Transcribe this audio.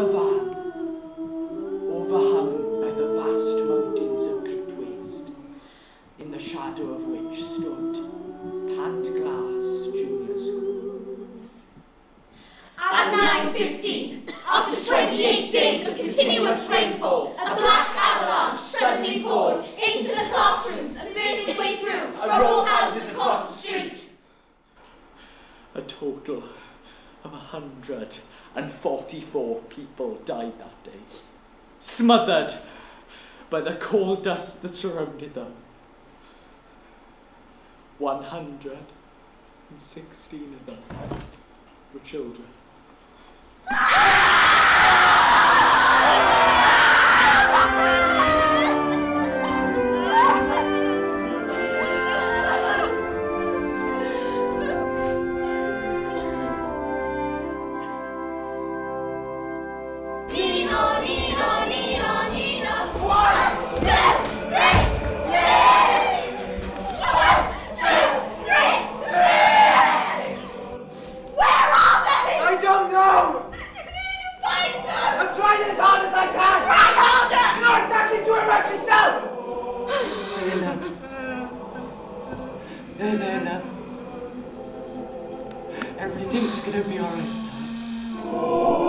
Overhung by the vast mountains of Great Waste, in the shadow of which stood Pantglas Junior School. At 9.15, after 28 days of continuous rainfall, a black avalanche suddenly poured into the classrooms and made its way through a row of houses across the street. A total of 144 people died that day, smothered by the coal dust that surrounded them. 116 of them were children. Everything's gonna be alright.